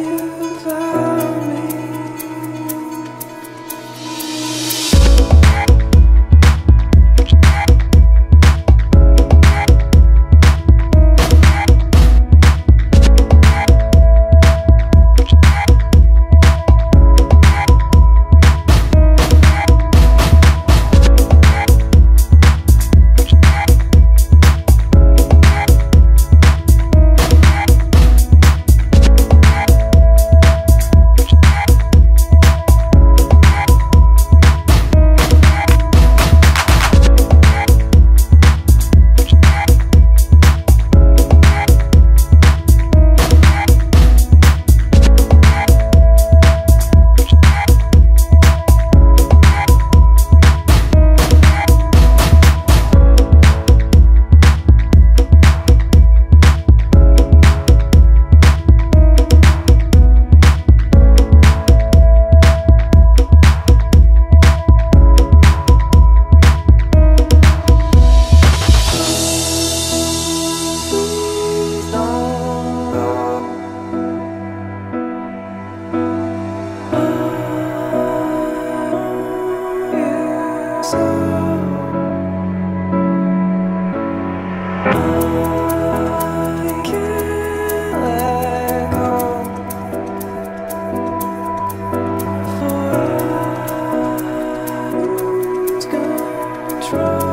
you. Lord.